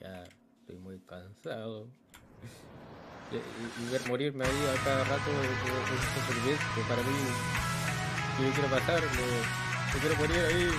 ya estoy muy cansado. Y, y- ver morirme ahí a cada rato es un para mí. Yo quiero pasar, no quiero morir ahí.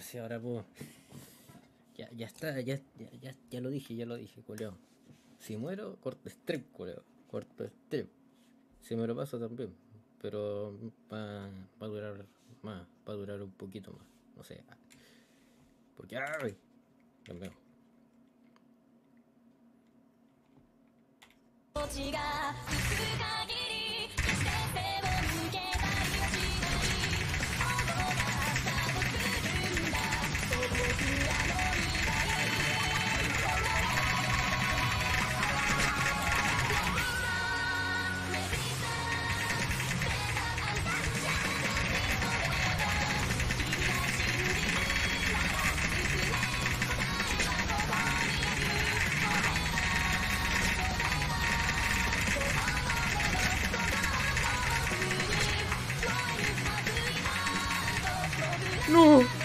Si ahora puedo. Ya, ya está, ya, ya, ya, ya lo dije, ya lo dije, Julio. Si muero, corto strip, Julio. Corto strip. Si me lo paso también. Pero va, va a durar más, va a durar un poquito más. No sé. Porque, ¡ay!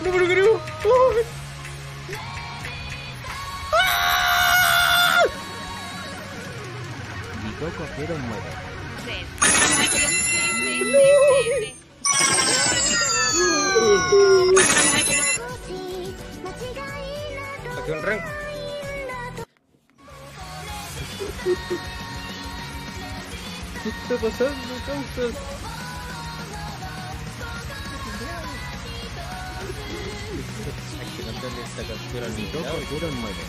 ¡No! ¡No me lo creo! ¡Ay! Bitoco Cero muere. Saqué un rank. ¿Qué está pasando, causas? Hay que cantarle esta canción al Bitoco invitado. Cero muere.